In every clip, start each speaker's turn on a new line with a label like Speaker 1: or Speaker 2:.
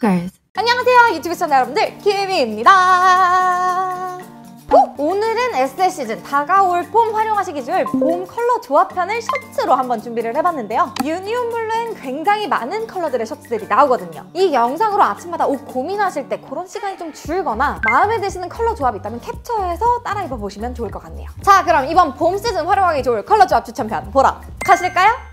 Speaker 1: Stalkers.
Speaker 2: 안녕하세요 유튜브 시청자 여러분들 김희입니다 어? 오늘은 S/S 시즌 다가올 봄 활용하시기 좋을 봄 컬러 조합편을 셔츠로 한번 준비를 해봤는데요 유니온 블루엔 굉장히 많은 컬러들의 셔츠들이 나오거든요 이 영상으로 아침마다 옷 고민하실 때 그런 시간이 좀 줄거나 마음에 드시는 컬러 조합이 있다면 캡처해서 따라 입어보시면 좋을 것 같네요 자 그럼 이번 봄 시즌 활용하기 좋을 컬러 조합 추천편 보러 가실까요?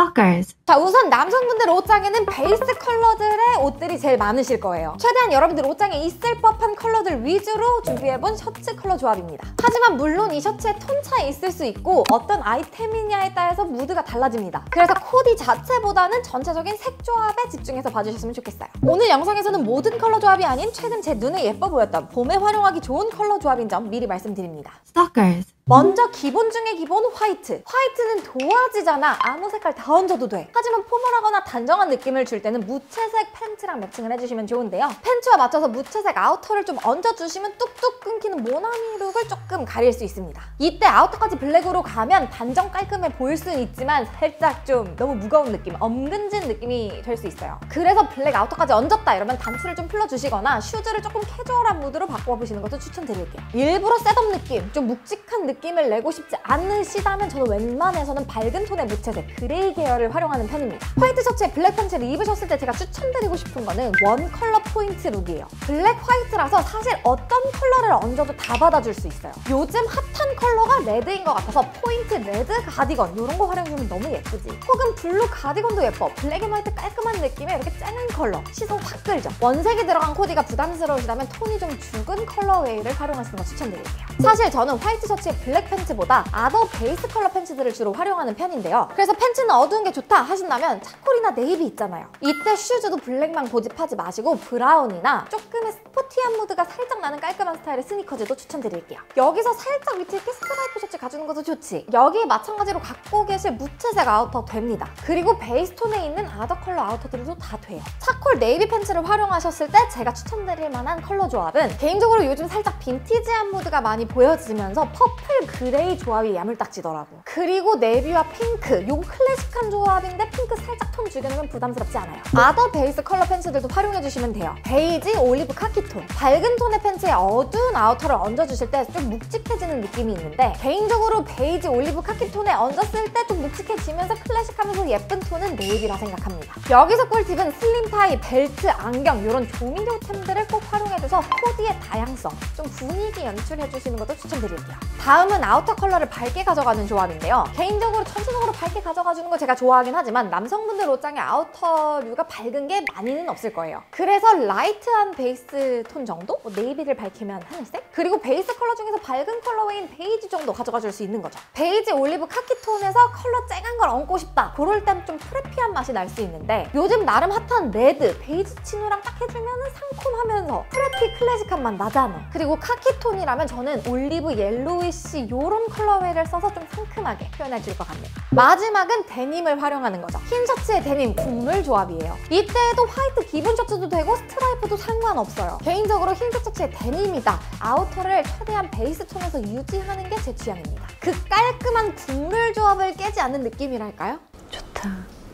Speaker 1: Stalkers.
Speaker 2: 자 우선 남성분들 옷장에는 베이스 컬러들의 옷들이 제일 많으실 거예요. 최대한 여러분들 옷장에 있을 법한 컬러들 위주로 준비해본 셔츠 컬러 조합입니다. 하지만 물론 이 셔츠에 톤 차이 있을 수 있고 어떤 아이템이냐에 따라서 무드가 달라집니다. 그래서 코디 자체보다는 전체적인 색 조합에 집중해서 봐주셨으면 좋겠어요. 오늘 영상에서는 모든 컬러 조합이 아닌 최근 제 눈에 예뻐 보였던 봄에 활용하기 좋은 컬러 조합인 점 미리 말씀드립니다.
Speaker 1: Stalkers.
Speaker 2: 먼저 기본 중에 기본 화이트. 화이트는 도화지잖아. 아무 색깔 다 얹어도 돼. 하지만 포멀하거나 단정한 느낌을 줄 때는 무채색 팬츠랑 매칭을 해주시면 좋은데요. 팬츠와 맞춰서 무채색 아우터를 좀 얹어주시면 뚝뚝 끊기는 모나미 룩을 조금 가릴 수 있습니다. 이때 아우터까지 블랙으로 가면 단정 깔끔해 보일 수는 있지만 살짝 좀 너무 무거운 느낌, 엄근진 느낌이 될 수 있어요. 그래서 블랙 아우터까지 얹었다 이러면 단추를 좀 풀어주시거나 슈즈를 조금 캐주얼한 무드로 바꿔보시는 것도 추천드릴게요. 일부러 setup 느낌, 좀 묵직한 느낌 을 내고 싶지 않으시다면 저는 웬만해서는 밝은 톤의 무채색, 그레이 계열을 활용하는 편입니다. 화이트 셔츠에 블랙 팬츠를 입으셨을 때 제가 추천드리고 싶은 거는 one color point look이에요. 블랙 화이트라서 사실 어떤 컬러를 얹어도 다 받아줄 수 있어요. 요즘 핫한 컬러가 레드인 것 같아서 포인트 레드 가디건 이런 거 활용해주면 너무 예쁘지. 혹은 블루 가디건도 예뻐. black and white 깔끔한 느낌의 이렇게 쨍한 컬러. 시선 확 끌죠. 원색이 들어간 코디가 부담스러우시다면 톤이 좀 죽은 colorway를 활용하시는 거 추천드릴게요. 사실 저는 화이트 셔츠에 블랙 팬츠보다 other 베이스 컬러 팬츠들을 주로 활용하는 편인데요. 그래서 팬츠는 어두운 게 좋다 하신다면 차콜이나 네이비 있잖아요. 이때 슈즈도 블랙만 고집하지 마시고 브라운이나 조금의 스포티한 무드가 살짝 나는 깔끔한 스타일의 스니커즈도 추천드릴게요. 여기서 살짝 밑에 이렇게 스트라이프 셔츠 가주는 것도 좋지. 여기에 마찬가지로 갖고 계실 무채색 아우터 됩니다. 그리고 베이스 톤에 있는 other 컬러 아우터들도 다 돼요. 차콜 네이비 팬츠를 활용하셨을 때 제가 추천드릴 만한 컬러 조합은 개인적으로 요즘 살짝 빈티지한 무드가 많이 보여지면서 퍼플 그레이 조합이 야물딱지더라고. 그리고 네비와 핑크, 요 클래식한 조합인데 핑크 살짝 톤 죽여놓으면 부담스럽지 않아요. other 베이스 컬러 팬츠들도 활용해주시면 돼요. 베이지, 올리브, 카키톤. 밝은 톤의 팬츠에 어두운 아우터를 얹어주실 때 좀 묵직해지는 느낌이 있는데 개인적으로 베이지, 올리브, 카키톤에 얹었을 때 좀 묵직해지면서 클래식하면서 예쁜 톤은 네이비라 생각합니다. 여기서 꿀팁은 slim tie, 벨트, 안경 이런 조미료템들을 꼭 활용해줘서 코디의 다양성, 좀 분위기 연출해주시는 것도 추천드릴게요. 다음 은 아우터 컬러를 밝게 가져가는 조합인데요. 개인적으로 전체적으로 밝게 가져가주는 거 제가 좋아하긴 하지만 남성분들 옷장에 아우터류가 밝은 게 많이는 없을 거예요. 그래서 light한 베이스 톤 정도? 뭐 네이비를 밝히면 하늘색? 그리고 베이스 컬러 중에서 밝은 colorway인 베이지 정도 가져가 줄 수 있는 거죠. 베이지, 올리브, 카키 톤에서 컬러 쨍한 걸 얹고 싶다. 그럴 땐 좀 preppy한 맛이 날 수 있는데 요즘 나름 핫한 레드, 베이지 치노랑 딱 해주면 상콤하면서 preppy 클래식한 맛 나잖아. 그리고 카키 톤이라면 저는 올리브, yellowish 이런 colorway를 써서 좀 상큼하게 표현해 줄 것 같네요. 마지막은 데님을 활용하는 거죠. 흰 셔츠에 데님 국룰 조합이에요. 이때에도 화이트 기본 셔츠도 되고 스트라이프도 상관없어요. 개인적으로 흰 셔츠에 데님이다. 아우터를 최대한 베이스 톤에서 유지하는 게 제 취향입니다. 그 깔끔한 국룰 조합을 깨지 않는 느낌이랄까요?
Speaker 1: 좋다.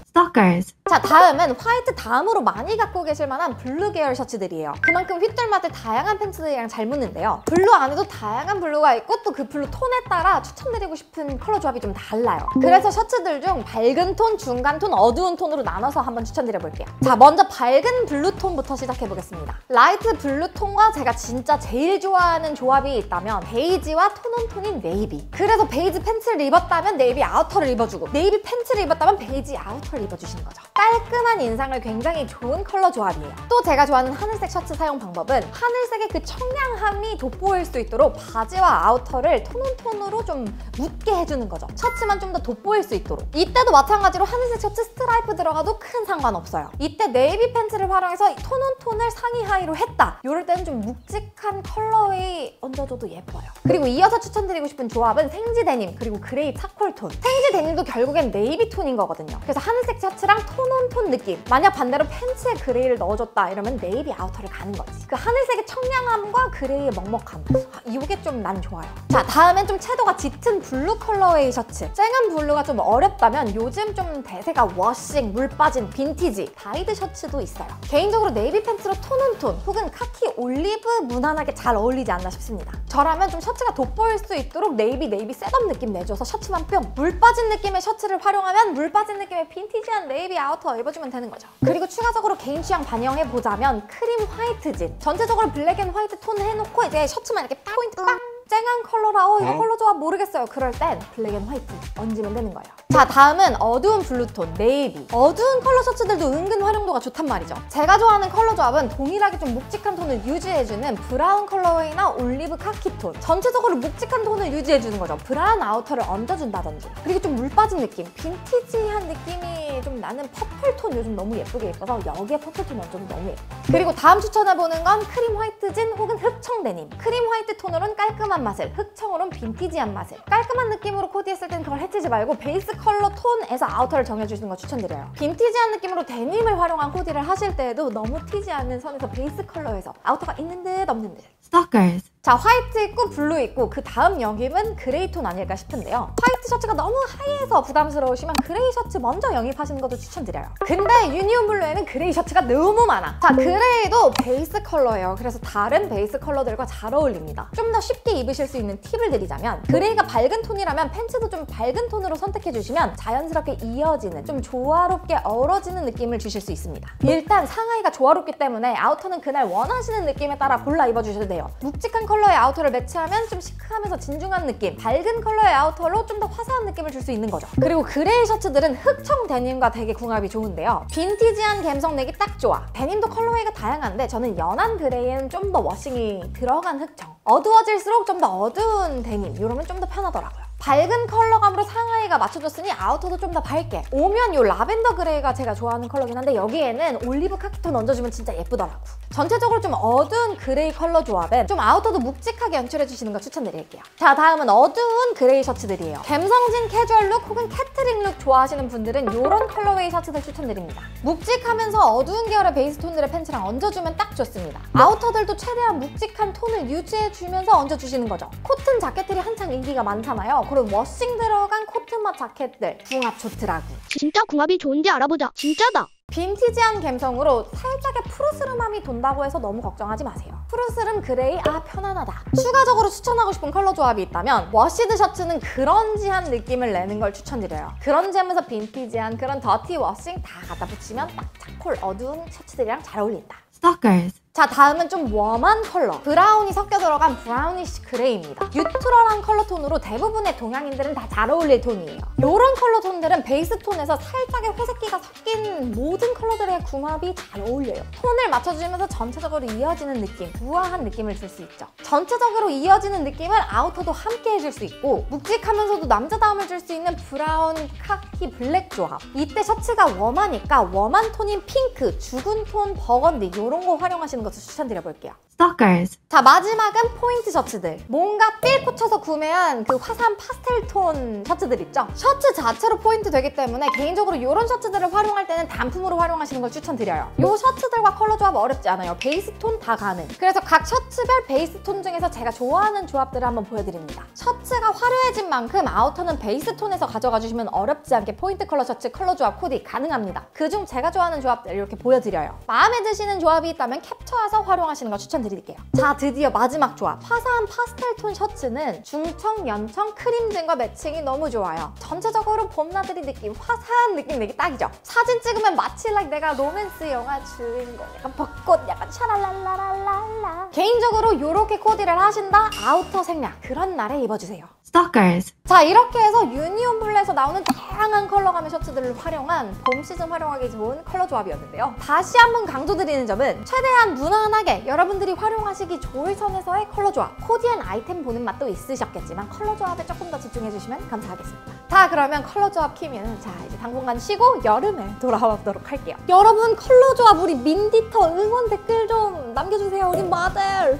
Speaker 1: Stalkers.
Speaker 2: 자 다음은 화이트 다음으로 많이 갖고 계실 만한 블루 계열 셔츠들이에요. 그만큼 휘뚤마뚤 다양한 팬츠들이랑 잘 묻는데요. 블루 안에도 다양한 블루가 있고 또 그 블루 톤에 따라 추천드리고 싶은 컬러 조합이 좀 달라요. 그래서 셔츠들 중 밝은 톤, 중간 톤, 어두운 톤으로 나눠서 한번 추천드려 볼게요. 자 먼저 밝은 블루 톤부터 시작해 보겠습니다. 라이트 블루 톤과 제가 진짜 제일 좋아하는 조합이 있다면 베이지와 tone on tone인 네이비. 그래서 베이지 팬츠를 입었다면 네이비 아우터를 입어주고 네이비 팬츠를 입었다면 베이지 아우터를 입어주시는 거죠 깔끔한 인상을 굉장히 좋은 컬러 조합이에요. 또 제가 좋아하는 하늘색 셔츠 사용 방법은 하늘색의 그 청량함이 돋보일 수 있도록 바지와 아우터를 tone on tone으로 좀 묻게 해주는 거죠. 셔츠만 좀 더 돋보일 수 있도록. 이때도 마찬가지로 하늘색 셔츠 스트라이프 들어가도 큰 상관없어요. 이때 네이비 팬츠를 활용해서 tone on tone을 상의 하의로 했다. 이럴 때는 좀 묵직한 colorway 얹어줘도 예뻐요. 그리고 이어서 추천드리고 싶은 조합은 생지 데님 그리고 그레이 차콜 톤. 생지 데님도 결국엔 네이비 톤인 거거든요. 그래서 하늘색 셔츠랑 톤 tone on tone 느낌. 만약 반대로 팬츠에 그레이를 넣어줬다 이러면 네이비 아우터를 가는 거지. 그 하늘색의 청량함과 그레이의 먹먹함. 아, 이게 좀 난 좋아요. 자, 다음엔 좀 채도가 짙은 블루 colorway 셔츠. 쨍한 블루가 좀 어렵다면 요즘 좀 대세가 워싱, 물 빠진 빈티지, dyed 셔츠도 있어요. 개인적으로 네이비 팬츠로 tone on tone 혹은 카키 올리브 무난하게 잘 어울리지 않나 싶습니다. 저라면 좀 셔츠가 돋보일 수 있도록 네이비 네이비 setup 느낌 내줘서 셔츠만 뿅! 물 빠진 느낌의 셔츠를 활용하면 물 빠진 느낌의 빈티지한 네이비 아우터 입어주면 되는 거죠. 그리고 추가적으로 개인 취향 반영해 보자면 크림 화이트 진. 전체적으로 black and white 톤 해놓고 이제 셔츠만 이렇게 포인트 빵! 쨍한 컬러라 어 이거 컬러 조합 모르겠어요 그럴 땐 black and white 얹으면 되는 거예요 자 다음은 어두운 블루톤 네이비. 어두운 컬러 셔츠들도 은근 활용도가 좋단 말이죠. 제가 좋아하는 컬러 조합은 동일하게 좀 묵직한 톤을 유지해주는 브라운 colorway나 올리브 카키톤. 전체적으로 묵직한 톤을 유지해주는 거죠. 브라운 아우터를 얹어준다든지. 그리고 좀 물 빠진 느낌 빈티지한 느낌이 좀 나는 purple톤 요즘 너무 예쁘게 입어서 여기에 purple톤 얹어도 너무 예뻐. 그리고 다음 추천해보는 건 크림 화이트 진 혹은 흑청 데님. 크림 화이트 톤으로는 깔끔한 맛을 흑청으로는 빈티지한 맛을. 깔끔한 느낌으로 코디했을 땐 그걸 해치지 말고 베이스 컬러 톤에서 아우터를 정해주시는 거 추천드려요. 빈티지한 느낌으로 데님을 활용한 코디를 하실 때에도 너무 튀지 않는 선에서 베이스 컬러에서 아우터가 있는 듯 없는 듯
Speaker 1: Stalkers.
Speaker 2: 자 화이트 있고 블루 있고 그 다음 영입은 그레이 톤 아닐까 싶은데요. 화이트 셔츠가 너무 하얘서 부담스러우시면 그레이 셔츠 먼저 영입하시는 것도 추천드려요. 근데 유니온 블루에는 그레이 셔츠가 너무 많아. 자 그레이도 베이스 컬러예요. 그래서 다른 베이스 컬러들과 잘 어울립니다. 좀 더 쉽게 입으실 수 있는 팁을 드리자면 그레이가 밝은 톤이라면 팬츠도 좀 밝은 톤으로 선택해 주시면 자연스럽게 이어지는 좀 조화롭게 어우러지는 느낌을 주실 수 있습니다. 일단 상하의가 조화롭기 때문에 아우터는 그날 원하시는 느낌에 따라 골라 입어주셔도 돼요 묵직한 컬러의 아우터를 매치하면 좀 시크하면서 진중한 느낌 밝은 컬러의 아우터로 좀 더 화사한 느낌을 줄 수 있는 거죠. 그리고 그레이 셔츠들은 흑청 데님과 되게 궁합이 좋은데요. 빈티지한 감성 내기 딱 좋아. 데님도 colorway가 다양한데 저는 연한 그레이는 좀더 워싱이 들어간 흑청. 어두워질수록 좀 더 어두운 데님. 이러면 좀 더 편하더라고요 밝은 컬러감으로 상하의가 맞춰줬으니 아우터도 좀 더 밝게. 오면 이 라벤더 그레이가 제가 좋아하는 컬러긴 한데 여기에는 올리브 카키톤 얹어주면 진짜 예쁘더라고. 전체적으로 좀 어두운 그레이 컬러 조합엔 좀 아우터도 묵직하게 연출해주시는 거 추천드릴게요. 자 다음은 어두운 그레이 셔츠들이에요. 감성진 캐주얼 룩 혹은 캐트링 룩 좋아하시는 분들은 이런 colorway 셔츠들 추천드립니다. 묵직하면서 어두운 계열의 베이스 톤들의 팬츠랑 얹어주면 딱 좋습니다. 아우터들도 최대한 묵직한 톤을 유지해주면서 얹어주시는 거죠. 코튼 자켓들이 한창 인기가 많잖아요 그런 워싱 들어간 코튼 자켓들 궁합 좋더라고
Speaker 3: 진짜 궁합이 좋은지 알아보자. 진짜다.
Speaker 2: 빈티지한 감성으로 살짝의 푸르스름함이 돈다고 해서 너무 걱정하지 마세요. 푸르스름 그레이 아 편안하다. 추가적으로 추천하고 싶은 컬러 조합이 있다면 washed 셔츠는 그런지한 느낌을 내는 걸 추천드려요. 그런지하면서 빈티지한 그런 더티 워싱 다 갖다 붙이면 딱 차콜 어두운 셔츠들이랑 잘 어울린다.
Speaker 1: Stalkers.
Speaker 2: 자 다음은 좀 warm한 컬러. 브라운이 섞여 들어간 brownish gray입니다. neutral한 컬러 톤으로 대부분의 동양인들은 다 잘 어울릴 톤이에요. 이런 컬러 톤들은 베이스 톤에서 살짝의 회색기가 섞인 모든 컬러들의 궁합이 잘 어울려요. 톤을 맞춰주면서 전체적으로 이어지는 느낌 우아한 느낌을 줄 수 있죠. 전체적으로 이어지는 느낌을 아우터도 함께 해줄 수 있고 묵직하면서도 남자다움을 줄 수 있는 브라운, 카키, 블랙 조합. 이때 셔츠가 warm하니까 warm한 톤인 핑크, 죽은 톤, 버건디 이런 거 활용하시는 것도 추천드려 볼게요.
Speaker 1: Stalkers.
Speaker 2: 자 마지막은 포인트 셔츠들. 뭔가 feel 꽂혀서 구매한 그 화사한 파스텔 톤 셔츠들 있죠? 셔츠 자체로 포인트 되기 때문에 개인적으로 이런 셔츠들을 활용할 때는 단품으로 활용하시는 걸 추천드려요. 이 셔츠들과 컬러 조합 어렵지 않아요. 베이스 톤 다 가능. 그래서 각 셔츠별 베이스 톤 중에서 제가 좋아하는 조합들을 한번 보여드립니다. 셔츠가 화려해진 만큼 아우터는 베이스 톤에서 가져가 주시면 어렵지 않게 포인트 컬러 셔츠 컬러 조합 코디 가능합니다. 그중 제가 좋아하는 조합들 이렇게 보여드려요. 마음에 드시는 조합이 있다면 캡처해서 활용하시는 거 추천드립니다 드릴게요. 자, 드디어 마지막 조합. 화사한 파스텔 톤 셔츠는 중청, 연청, 크림진과 매칭이 너무 좋아요. 전체적으로 봄나들이 느낌, 화사한 느낌 내기 딱이죠. 사진 찍으면 마치 like 내가 로맨스 영화 주인공. 약간 벚꽃, 약간 샤랄랄라랄랄라. 개인적으로 이렇게 코디를 하신다? 아우터 생략. 그런 날에 입어주세요.
Speaker 1: Stalkers.
Speaker 2: 자 이렇게 해서 유니온 블루에서 나오는 다양한 컬러감의 셔츠들을 활용한 봄 시즌 활용하기 좋은 컬러 조합이었는데요. 다시 한번 강조드리는 점은 최대한 무난하게 여러분들이 활용하시기 좋을 선에서의 컬러 조합. 코디한 아이템 보는 맛도 있으셨겠지만 컬러 조합에 조금 더 집중해주시면 감사하겠습니다. 자 그러면 컬러 조합 키면 자 이제 당분간 쉬고 여름에 돌아오도록 할게요. 여러분 컬러 조합 우리 민디터 응원 댓글 좀 남겨주세요 우리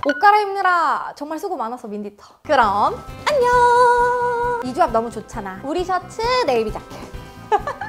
Speaker 2: 옷 갈아입느라 정말 수고 많았어 민디터. 그럼 안녕. 이 조합 너무 좋잖아. 우리 셔츠 네이비 자켓.